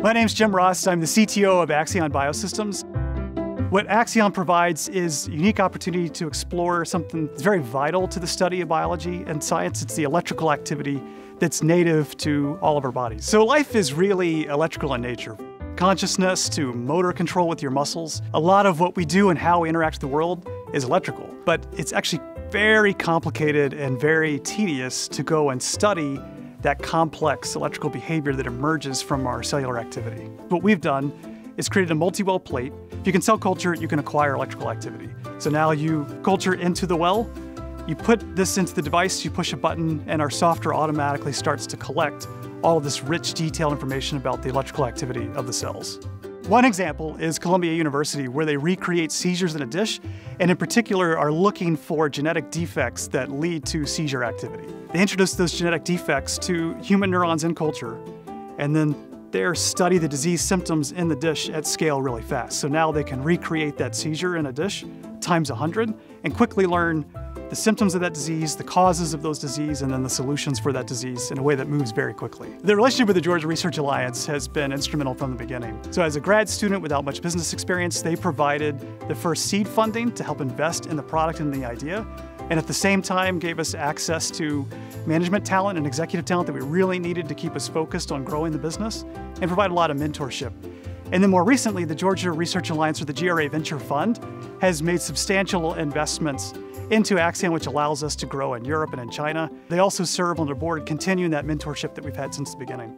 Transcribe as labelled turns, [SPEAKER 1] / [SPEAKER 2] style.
[SPEAKER 1] My name's Jim Ross. I'm the CTO of Axion Biosystems. What Axion provides is a unique opportunity to explore something that's very vital to the study of biology and science. It's the electrical activity that's native to all of our bodies. So life is really electrical in nature. Consciousness to motor control with your muscles. A lot of what we do and how we interact with the world is electrical, but it's actually very complicated and very tedious to go and study that complex electrical behavior that emerges from our cellular activity. What we've done is created a multi-well plate. If you can cell culture, you can acquire electrical activity. So now you culture into the well, you put this into the device, you push a button, and our software automatically starts to collect all of this rich, detailed information about the electrical activity of the cells. One example is Columbia University, where they recreate seizures in a dish, and in particular are looking for genetic defects that lead to seizure activity. They introduce those genetic defects to human neurons in culture, and then there study the disease symptoms in the dish at scale really fast. So now they can recreate that seizure in a dish times 100 and quickly learn the symptoms of that disease, the causes of those disease, and then the solutions for that disease in a way that moves very quickly. The relationship with the Georgia Research Alliance has been instrumental from the beginning. So as a grad student without much business experience, they provided the first seed funding to help invest in the product and the idea, and at the same time gave us access to management talent and executive talent that we really needed to keep us focused on growing the business and provide a lot of mentorship. And then more recently, the Georgia Research Alliance, or the GRA Venture Fund, has made substantial investments into Axion, which allows us to grow in Europe and in China. They also serve on the board, continuing that mentorship that we've had since the beginning.